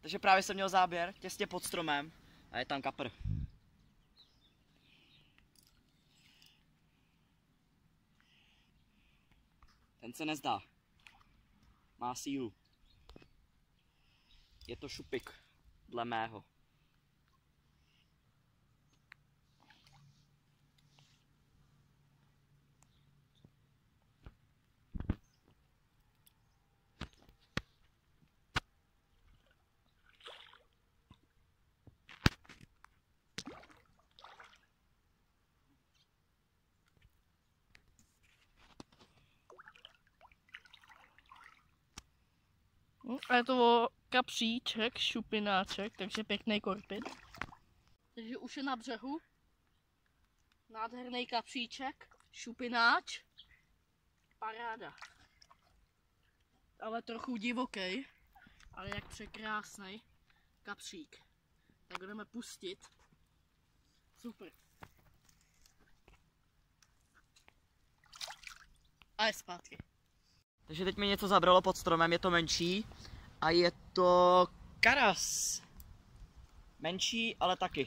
Takže právě jsem měl záběr těsně pod stromem a je tam kapr. Ten se nezdá. Má sílu. Je to šupik, dle mého. A je to kapříček, šupináček, takže pěkný korpit. Takže už je na břehu. Nádherný kapříček, šupináč. Paráda. Ale trochu divoký, ale jak překrásný kapřík. Tak budeme pustit. Super. A je zpátky. Takže teď mi něco zabralo pod stromem, je to menší. A je to karas. Menší, ale taky.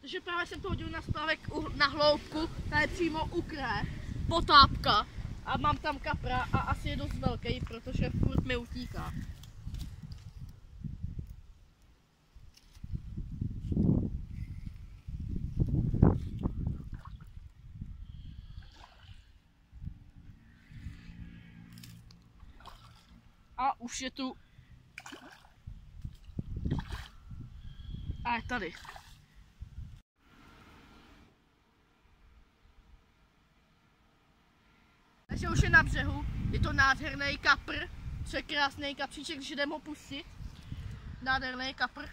Takže právě jsem to hodil na splavek u- na hloubku, tady přímo u kraje, potápka a mám tam kapra a asi je velký, protože furt mi utíká. A už je tu. A je tady. Takže už je na břehu, je to nádherný kapr, překrásný kapříček, když jdem ho pustit. Nádherný kapr.